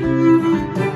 Música